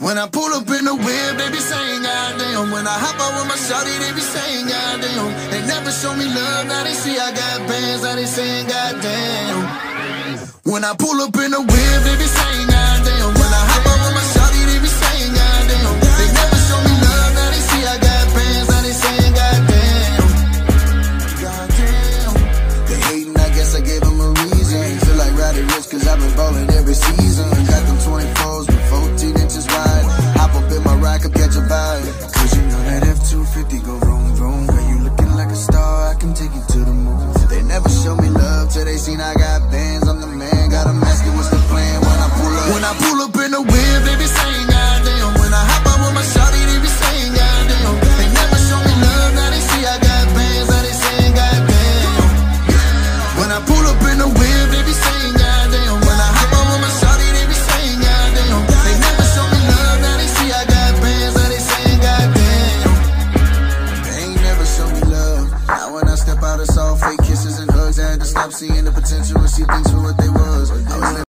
When I pull up in the whip, they be saying goddamn. When I hop out with my shawty, they be saying goddamn. They never show me love, now they see I got bands, now they saying goddamn. When I pull up in the whip, they be saying goddamn. In my catch a vibe. Cause you know that F-250 go vroom vroom. Girl, you looking like a star, I can take you to the moon. They never show me love till they seen I got bands. I'm the man, got them asking what's the plan when I pull up. When I pull up Out, fake kisses and hugs. I had to stop seeing the potential and see things for what they was